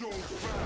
so fast.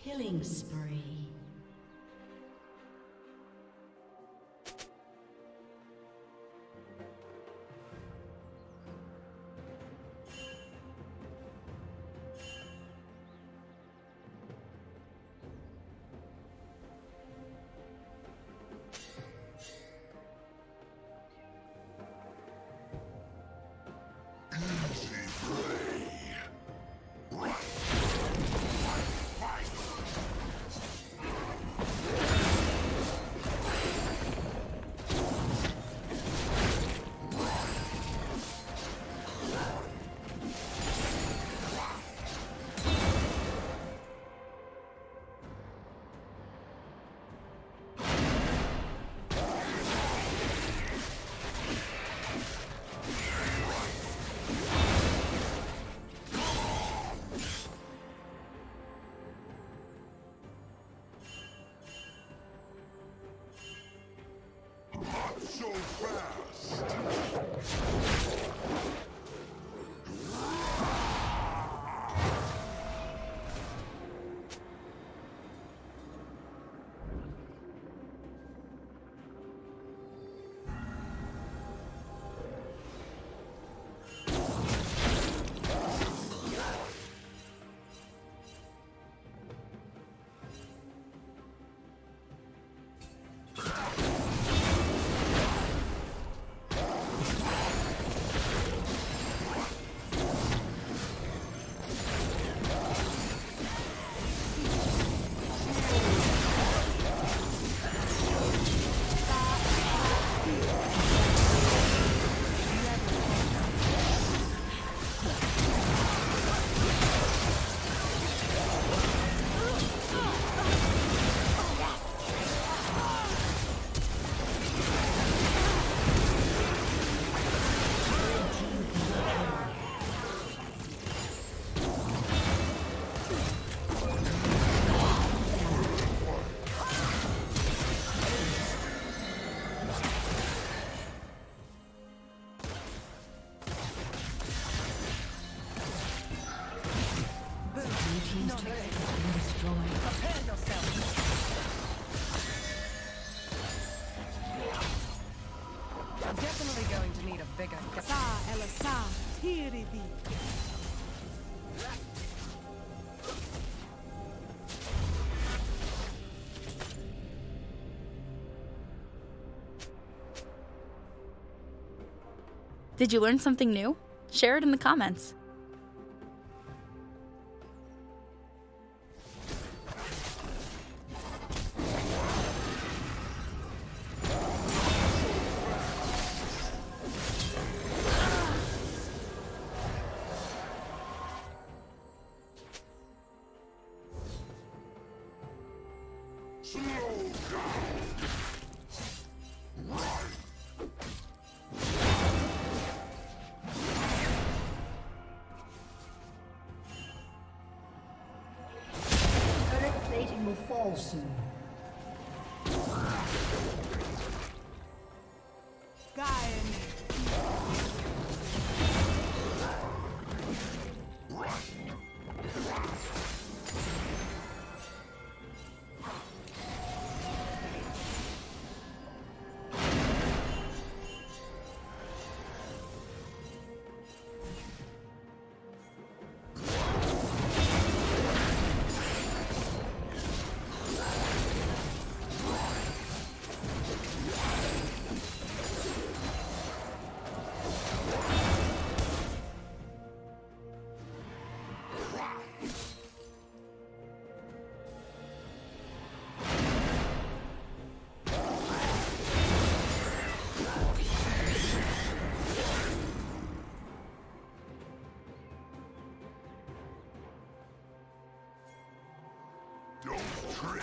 Killing spree. Did you learn something new? Share it in the comments. Slow down! 是。Don't trip!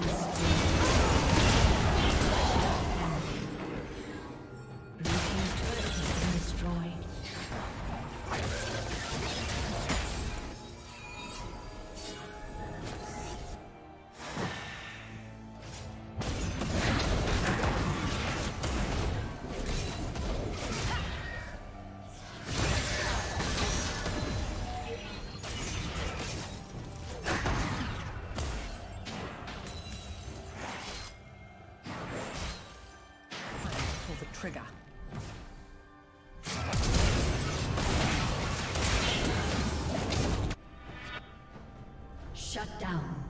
Rampage. Shut down.